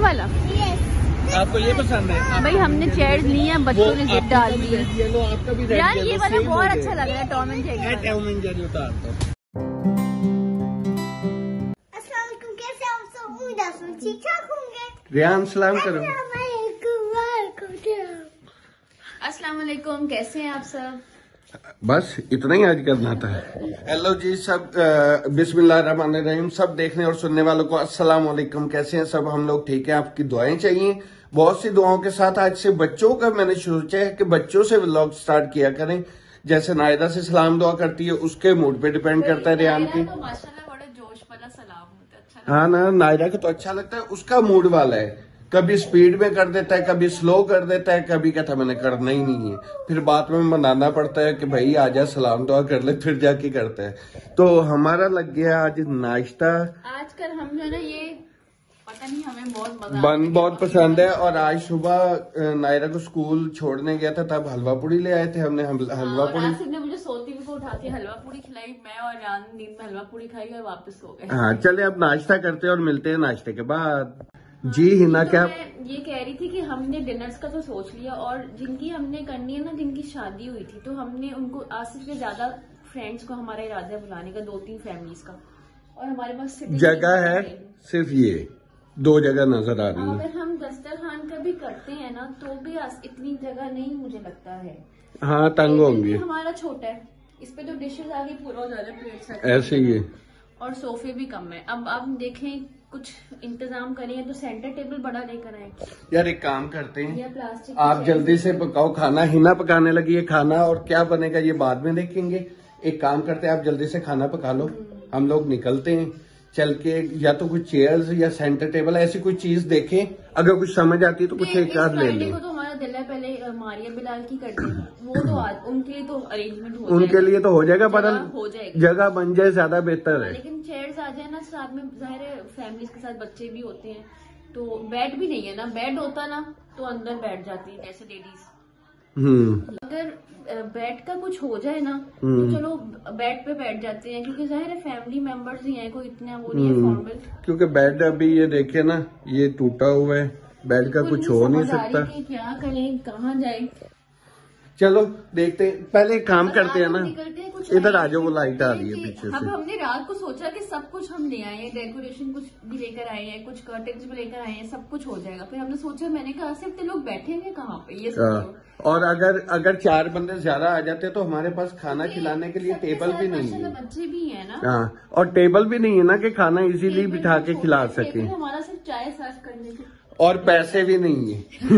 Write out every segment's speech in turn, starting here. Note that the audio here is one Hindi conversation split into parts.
वाला? आपको ये पसंद है? भाई हमने चेयर ली है? बच्चों ने जिद डाल दी है येलो आपका भी यार ये वाला बहुत अच्छा लग रहा है टॉम एंड जेरी है रियान सलाम करो। अस्सलाम वालेकुम कैसे हैं आप सब? बस इतना ही आज करना था हेलो जी सब बिस्मिल्लाहिर्रहमानिर्रहीम सब देखने और सुनने वालों को अस्सलाम वालेकुम कैसे हैं सब? हम लोग ठीक हैं आपकी दुआएँ चाहिए। बहुत सी दुआओं के साथ आज से बच्चों का मैंने सोचा है कि बच्चों से व्लॉग स्टार्ट किया करें। जैसे नायदा से सलाम दुआ करती है उसके मूड पे डिपेंड करता है रियान की। तो माशाल्लाह बड़ा जोश वाला सलाम होता है अच्छा हाँ ना नायरा को तो अच्छा लगता है उसका मूड वाला है। कभी स्पीड में कर देता है कभी स्लो कर देता है कभी कहता है मैंने करना ही नहीं है. फिर बाद में मनाना पड़ता है कि भाई आजा सलाम दुआ कर ले फिर जाके करता है. तो हमारा लग गया आज नाश्ता। आजकल हम जो ना ये पता नहीं हमें बहुत बन बहुत पसंद है। और आज सुबह नायरा को स्कूल छोड़ने गया था तब हलवा पूड़ी ले आए थे हमने। हम- हलवा पूड़ी मुझे सोती हुई को उठा के हलवा पूरी खिलाई मैं और रान नींद में हलवा पूरी खाई और वापस सो गए। हाँ चले अब नाश्ता करते हैं और मिलते हैं नाश्ते के बाद। जी हिना क्या ये कह रही थी कि हमने डिनर्स का तो सोच लिया और जिनकी हमने करनी है ना जिनकी शादी हुई थी तो हमने उनको आसिफ के ज़्यादा फ्रेंड्स को हमारा इरादा है बुलाने का दो तीन फैमिलीज़ का। और हमारे पास जगह है सिर्फ़ ये दो जगह नज़र आ रही है। अगर हम दस्तरखान का भी करते हैं ना तो भी इतनी जगह नहीं मुझे लगता है। हाँ तंग होंगे। हमारा छोटा है इस पे तो डिशेज आगे पूरा हो जा रहा है प्लेट ऐसे ही और सोफे भी कम है। अब आप देखें कुछ इंतज़ाम करें तो सेंटर टेबल बड़ा लेकर आए। यार एक काम करते हैं। या प्लास्टिक आप जल्दी से पकाओ। खाना हिना पकाने लगी है खाना और क्या बनेगा ये बाद में देखेंगे। एक काम करते हैं आप जल्दी से खाना पका लो। हम लोग निकलते हैं। चल के या तो कुछ चेयर्स या सेंटर टेबल ऐसी कोई चीज़ देखें। अगर कुछ समझ आती है तो कुछ एक आध ले लें। तो हमारा दिल है पहले मारिया बिलाल की कर वो तो आज उनके लिए तो अरेंजमेंट हो उनके। लिए तो हो जाएगा जगह हो जाएगी। जगह बन जाए ज़्यादा बेहतर है। लेकिन चेयर्स आ जाए ना साथ में ज़ाहिर है फैमिलीज़ के साथ बच्चे भी होते हैं तो बेड भी नहीं है ना। बेड होता ना तो अंदर बैठ जाती है जैसे लेडीज़ हम्म। अगर बेड का कुछ हो जाए ना तो हम्म। चलो बेड पे बैठ जाते हैं क्योंकि ज़ाहिर है फैमिली मेंबर्स ही हैं कोई इतना वो नहीं है हम्म। फॉर्मल क्योंकि बेड अभी ये देखे ना ये टूटा हुआ है बेड का कुछ हो नहीं सकता। क्या करें कहाँ जाए? चलो देखते हैं। पहले एक काम करते हैं ना। हैं इधर आ जाओ वो लाइट आ रही है पीछे अब हमने रात को सोचा कि सब कुछ हम ले आए हैं डेकोरेशन कुछ भी लेकर आए हैं कुछ कर्टेन्स भी लेकर आए हैं सब कुछ हो जाएगा। फिर हमने सोचा मैंने कहा सिर्फ़ तो लोग बैठेंगे कहाँ पे? ये हाँ, और अगर अगर चार बंदे ज़्यादा आ जाते तो हमारे पास खाना खिलाने के लिए टेबल भी नहीं है। बच्चे भी है ना। हाँ और टेबल भी नहीं है ना कि खाना इजीली बिठा के खिला सके। हमारा सिर्फ़ चाय सर्व करने के और पैसे भी नहीं है।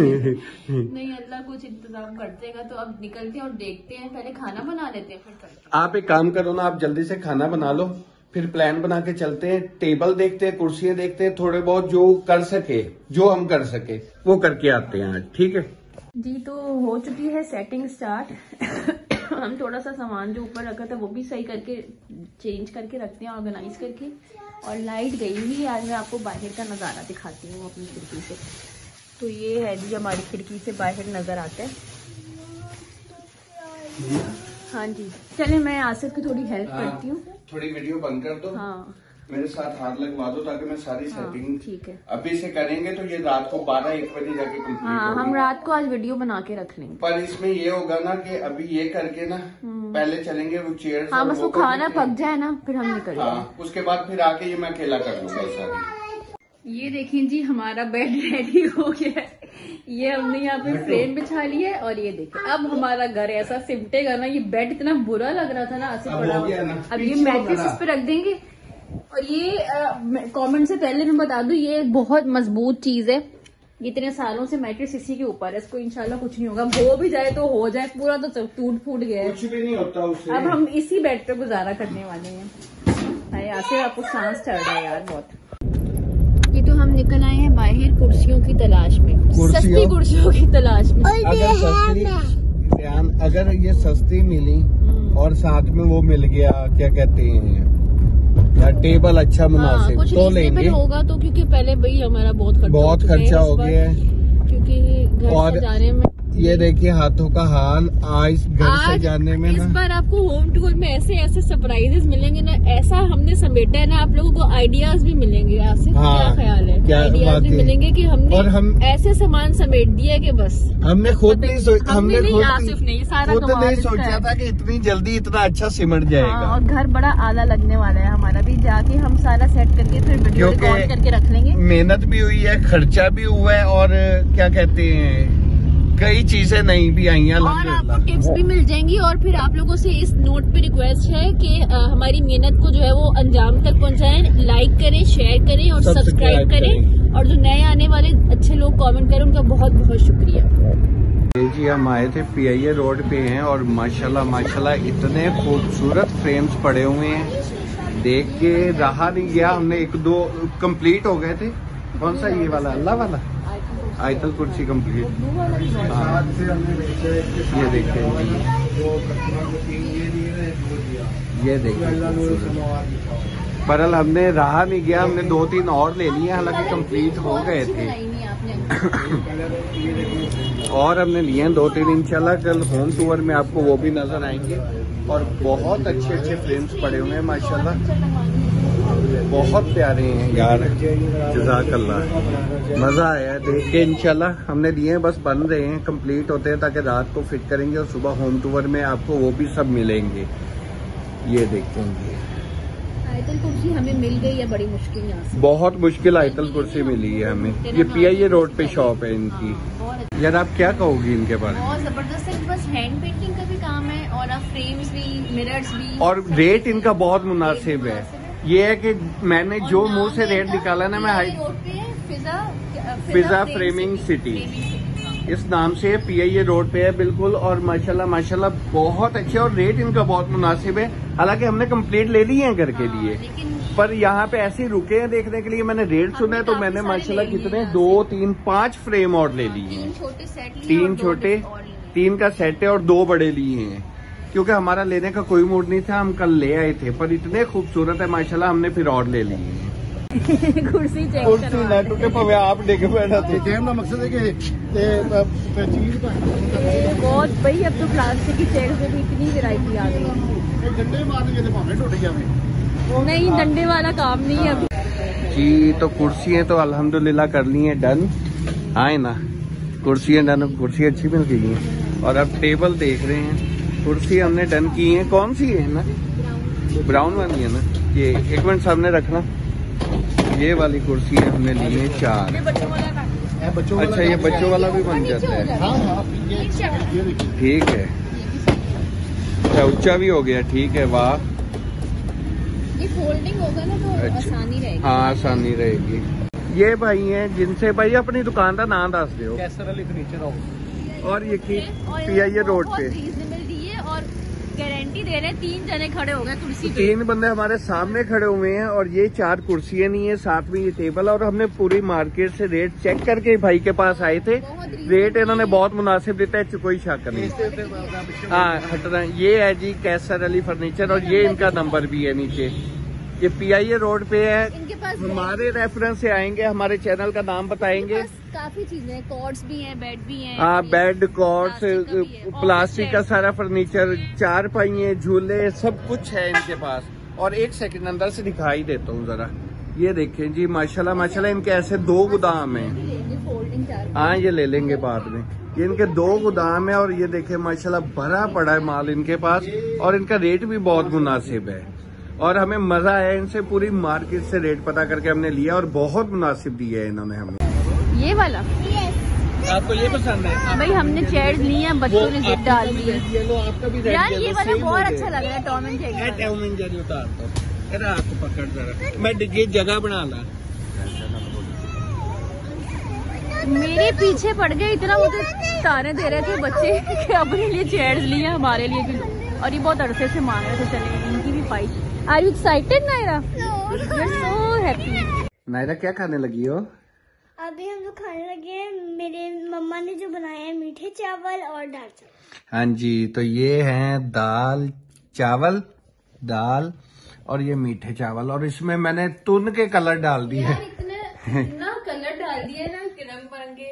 नहीं अल्लाह कुछ इंतज़ाम कर देगा तो अब निकलते हैं और देखते हैं। पहले खाना बना लेते हैं फिर करते हैं। आप एक काम करो ना आप जल्दी से खाना बना लो फिर प्लान बना के चलते हैं। टेबल देखते हैं कुर्सियाँ देखते हैं थोड़े बहुत जो कर सके जो हम कर सके वो करके आते हैं आज ठीक है? जी तो हो चुकी है सेटिंग स्टार्ट हम थोड़ा सा सामान जो ऊपर रखा था वो भी सही करके चेंज करके रखते हैं ऑर्गेनाइज करके। और लाइट गई हुई है आज मैं आपको बाहर का नज़ारा दिखाती हूँ अपनी खिड़की से। तो ये है जी हमारी खिड़की से बाहर नज़र आता है। हाँ जी। चले मैं आसिफ की थोड़ी हेल्प करती हूँ। थोड़ी वीडियो बंद कर दो। हाँ। मेरे साथ हाथ लगवा दो ताकि मैं सारी हाँ सेटिंग ठीक है। अभी से करेंगे तो ये रात को बारह एक बजे जाके कंप्लीट हाँ हम रात को आज वीडियो बना के रख लेंगे। पर इसमें ये होगा ना कि अभी ये करके ना पहले चलेंगे वो चेयर हाँ बस वो खाना पक जाए ना फिर हम निकल हाँ उसके बाद फिर आके ये मैं अकेला कर लूँगा ये सारी ये देखें जी हमारा बेड रेडी हो गया ये हमने यहाँ पे फ्रेम बिछा ली है और ये देखें अब हमारा घर ऐसा सिमटेगा ना ये बेड इतना बुरा लग रहा था ना ऐसे अब पड़ा। अब ये मैट्रेस। इस पे रख देंगे। और ये कमेंट से पहले मैं बता दूँ ये बहुत मज़बूत चीज़ है। इतने सालों से मैट्रेस इसी के ऊपर है इसको इंशाल्लाह कुछ नहीं होगा। हो भी जाए तो हो जाए पूरा तो टूट फूट गया है। कुछ भी नहीं होता उससे अब हम इसी बेड पे गुजारा करने वाले हैं। आसिफ आपको सांस चढ़ रहा है यार बहुत। ये तो हम निकल आए हैं बाहर कुर्सियों की तलाश में। सस्ती कुर्सियों की तलाश में। अगर सस्ती अगर ये सस्ती मिली हम्म। और साथ में वो मिल गया क्या कहते हैं? या टेबल अच्छा मुनासिब हाँ, तो लेंगे। होगा तो क्योंकि पहले भाई हमारा बहुत खर्चा बहुत खर्चा हो गया है। क्योंकि घर जाने में ये देखिए हाथों का हाल आज घर से जाने में इस बार आपको होम टूर में ऐसे ऐसे सरप्राइजेस मिलेंगे ना ऐसा हमने समेटा है ना आप लोगों को आइडियाज़ भी मिलेंगे आपसे हाँ, क्या ख्याल है? क्या आइडियाज़ भी मिलेंगे कि हमने और हम- ऐसे सामान समेट दिया कि बस। हमने खुद नहीं सोच हमने नहीं, खुद आसिफ नहीं, सारा खुद नहीं सोचा था कि इतनी जल्दी इतना अच्छा सिमट हाँ, जाएगा और घर बड़ा आला लगने वाला है हमारा भी जाके हम सारा सेट करके फिर वीडियो रिकॉर्ड करके रख लेंगे। मेहनत भी हुई है खर्चा भी हुआ है और क्या कहते हैं कई चीज़ें नहीं भी आई हैं और आपको टिप्स भी मिल जाएँगी और फिर आप लोगों से इस नोट पे रिक्वेस्ट है कि हमारी मेहनत को जो है वो अंजाम तक पहुंचाएँ लाइक करें शेयर करें और सब्सक्राइब करें। और जो नए आने वाले अच्छे लोग कमेंट करें उनका बहुत बहुत शुक्रिया। जी हम आए थे पीआईए रोड पे हैं और माशाल्लाह माशाल्लाह इतने खूबसूरत फ्रेम्स पड़े हुए हैं। देख के रहा नहीं गया हमने एक दो कंप्लीट हो गए थे। कौन सा ये वाला? अल्लाह वाला। आयतल कुर्सी कंप्लीट हाँ ये देखिए ये देखिए परल हमने रहा नहीं गया, हमने दो तीन और ले लिए, हालाँकि कंप्लीट हो गए थे। और हमने लिए हैं दो तीन, इंशाल्लाह कल होम टूर में आपको वो भी नज़र आएँगे। और बहुत अच्छे अच्छे फ्रेम्स पड़े हुए हैं, माशाल्लाह। बहुत प्यारे हैं यार। जजाकल्ला मज़ा आया देख के इंशाल्लाह हमने लिए हैं बस बन रहे हैं कंप्लीट होते हैं ताकि रात को फिट करेंगे और सुबह होम टूर में आपको वो भी सब मिलेंगे। ये आयतल कुर्सी हमें मिल गई है बड़ी मुश्किल यहाँ बहुत मुश्किल आयतल कुर्सी मिली है हमें। ये पी आई ए रोड पे शॉप है इनकी। हाँ। यार आप क्या कहोगी इनके बारे में? बहुत ज़बरदस्त है बस हैंड पेंटिंग का भी काम है और आप फ्रेम्स भी मिरर्स भी। और रेट इनका बहुत मुनासिब है। ये है कि मैंने जो मुँह से रेट निकाला ना मैं हाई रोड पे है फिजा फिजा फ्रेमिंग सिटी इस नाम से पी आई ए रोड पे है बिल्कुल और माशाल्लाह माशाल्लाह बहुत अच्छे और रेट इनका बहुत मुनासिब है। हालाँकि हमने कंप्लीट ले ली है घर के लिए पर यहाँ पे ऐसे ही रुके हैं देखने के लिए मैंने रेट सुना है तो मैंने माशाल्लाह कितने दो तीन पाँच फ्रेम और ले लिए हैं। लिए तीन छोटे तीन का सेट है और दो बड़े लिए हैं। क्योंकि हमारा लेने का कोई मूड नहीं था हम कल ले आए थे पर इतने खूबसूरत है माशाल्लाह हमने फिर और ले ली कुर्सी कुर्सी आप डेके बैठा थे। का मकसद है कि तो बहुत भाई अब तो प्लास्टिक की चेयर से भी इतनी वैरायटी आ गई। डंडे मार के तो भावे टूट नहीं डंडे वाला काम नहीं है जी तो कुर्सियाँ तो अल्हम्दुलिल्लाह कर ली हाँ, है डन आए ना? कुर्सियाँ डन कुर्सी अच्छी मिल गई है। और अब टेबल देख रहे हैं। कुर्सी हमने डन की है। कौन सी है ना? ब्राउन वाली है ना? ये एक मिनट सामने रखना। ये वाली कुर्सी है हमने ली है चार। अच्छा ये बच्चों वाला भी बन जाता है। ठीक है। अच्छा उच्चा भी हो गया। ठीक है वाह। फोल्डिंग होगा ना तो अच्छा, रहेगी। हाँ आसानी रहेगी। ये भाई हैं जिनसे भाई अपनी दुकान का नाम दस दो और ये की पी आई रोड पे। दे रहे हैं तीन जने खड़े हो गए कुर्सी पे। तीन बंदे हमारे सामने खड़े हुए हैं और ये चार कुर्सियाँ नहीं है साथ में ये टेबल है और हमने पूरी मार्केट से रेट चेक करके भाई के पास आए थे। रेट इन्होंने बहुत मुनासिब देता है कोई शक नहीं। हाँ हटना ये है जी कैसर अली फर्नीचर और ये इनका नंबर भी है नीचे। ये पीआईए रोड पे है। इनके पास हमारे रेफरेंस से आएँगे हमारे चैनल का नाम बताएँगे। काफ़ी चीज़ें हैं कॉर्ड्स भी हैं बेड भी हैं हाँ बेड कॉर्ड्स प्लास्टिक का है, सारा फर्नीचर चार पहिए झूले सब कुछ है इनके पास। और एक सेकंड अंदर से दिखाई देता हूँ जरा। ये देखें जी माशाल्लाह माशाल्लाह इनके ऐसे दो गोदाम हैं। फोल्डिंग चार हाँ ये ले लेंगे बाद में। ये इनके दो गोदाम है और ये देखें माशाल्लाह भरा पड़ा है माल इनके पास। और इनका रेट भी बहुत मुनासिब है। और हमें मज़ा आया इनसे पूरी मार्केट से रेट पता करके हमने लिया और बहुत मुनासिब दिया है इन्होंने हमें। ये वाला? आपको ये पसंद है? भाई हमने चेयर ली हैं बच्चों ने जिद डाल दी है। यार ये वाला बहुत अच्छा लग रहा है टॉम एंड जेरी ये। टॉम एंड जेरी उतार दो। अरे आपको पकड़ जरा। मैं डिग्गी जगह बना ला। मेरे पीछे पड़ गए इतना मुझे ताने दे रहे थे बच्चे कि अपने लिए चेयर्स लिए हैं, हमारे लिए भी। और ये बहुत अरसे से मांग रहे थे चले इनकी भी fight are you excited Nayra so happy Nayra क्या खाने लगी हो? अभी हम लोग खाने लगे हैं मेरे मम्मा ने जो बनाया है मीठे चावल और दाल चावल। हाँ जी तो ये हैं दाल चावल दाल और ये मीठे चावल और इसमें मैंने तुन के कलर डाल दिए। हैं इतने ना कलर डाल दिए ना रंग बिरंगे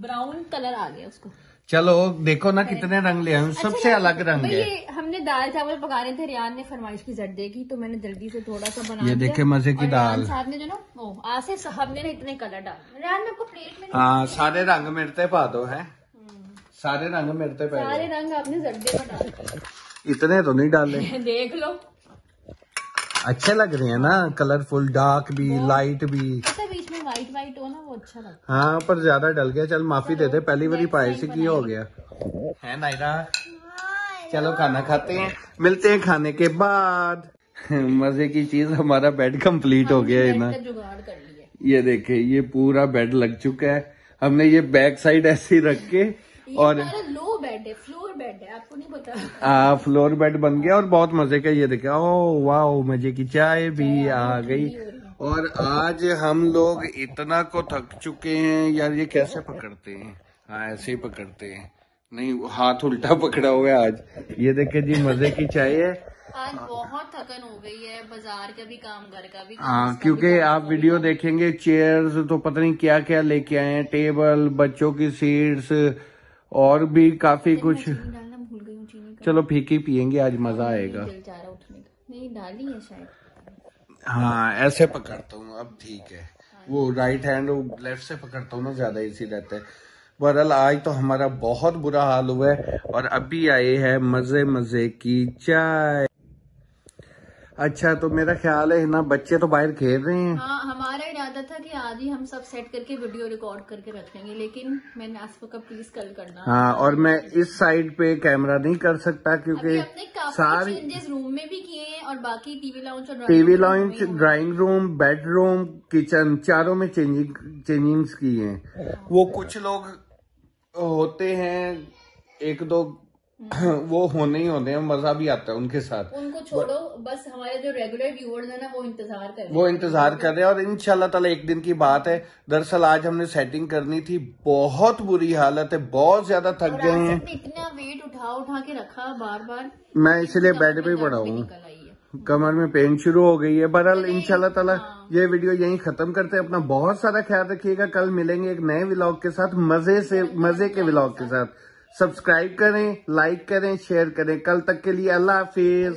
ब्राउन कलर आ गया उसको। चलो देखो ना कितने रंग ले आए सबसे अलग रंग है। ये हमने दाल चावल पका रहे थे रियान ने फरमाइश की जर्दे की तो मैंने जल्दी से थोड़ा सा बना ये देखे मज़े की दाल। साहब ने जो ना ओ आसिफ साहब ने ना इतने कलर डाल रियान में आपको प्लेट में हाँ सारे रंग मेरे ते पा दो है। सारे रंग मेरे ते पा सारे रंग आपने जर्दे में डाल इतने तो नहीं डाले। देख लो। अच्छे लग रहे हैं ना कलरफुल डार्क भी लाइट भी। बीच व्हाइट व्हाइट हो ना वो अच्छा लगता हाँ। पर ज़्यादा डल गया। चल माफ़ी देते पहली बारी पाए से की हो गया। है नायरा? चलो खाना खाते हैं। मिलते हैं खाने के बाद। मज़े की चीज़ हमारा बेड कंप्लीट हो गया है ना। है जुगाड़ कर लिया ये देखे ये पूरा बेड लग चुका है। हमने ये बैक साइड ऐसे ही रख के और लो बेड है फ्लोर बेड है आपको नहीं पता। आ, फ्लोर बेड बन गया और बहुत मज़े का ये देखा। ओ वाह मज़े की चाय भी आ गई। और आज हम लोग इतना को थक चुके हैं यार ये कैसे पकड़ते हैं? हाँ ऐसे ही पकड़ते हैं। नहीं हाथ उल्टा पकड़ा हुआ है आज। ये देखे जी मज़े की चाय है। आज बहुत थकन हो गई है बाज़ार का भी काम घर का भी हाँ क्योंकि आप वीडियो देखेंगे चेयर्स तो पता नहीं क्या क्या लेके आए हैं टेबल बच्चों की सीट्स और भी काफ़ी कुछ। चलो फीकी पियेंगे आज मज़ा आएगा। नहीं डाली है शायद। हाँ ऐसे पकड़ता हूँ अब ठीक है। वो राइट हैंड लेफ़्ट से पकड़ता हूँ ना ज़्यादा इसी रहता है। बहरहाल आज तो हमारा बहुत बुरा हाल हुआ है और अभी आए है मज़े मज़े की चाय। अच्छा तो मेरा ख्याल है ना बच्चे तो बाहर खेल रहे हैं। हाँ हमारा था कि आज ही हम सब सेट करके वीडियो रिकॉर्ड करके रख लेंगे लेकिन मैंने आसपा का प्लीज़ कल करना। हाँ और मैं इस साइड पे कैमरा नहीं कर सकता क्योंकि सारी चेंजेस रूम में भी किए हैं और बाकी टीवी लाउंज और TV lounge drawing room bedroom kitchen चारों में चेंजिंग चेंजिंग्स की हैं। वो कुछ लोग होते हैं एक दो वो होने ही होने हैं मज़ा भी आता है उनके साथ। उनको छोड़ो बस हमारे जो रेगुलर व्यूअर्स है ना वो इंतज़ार कर रहे हैं। वो इंतज़ार कर रहे हैं और इंशाल्लाह ताला एक दिन की बात है दरअसल आज हमने सेटिंग करनी थी बहुत बुरी हालत है बहुत ज़्यादा थक गए हैं। इतना वेट उठा उठा के रखा बार बार मैं इसलिए बेड पे ही पड़ा हूँ। है। कमर में पेन शुरू हो गई है बहरहाल इंशाल्लाह ताला ये वीडियो यहीं खत्म करते हैं। अपना बहुत सारा ख्याल रखिएगा कल मिलेंगे एक नए व्लॉग के साथ मज़े से मज़े के व्लॉग के साथ। सब्सक्राइब करें लाइक करें शेयर करें। कल तक के लिए अल्लाह हाफिज।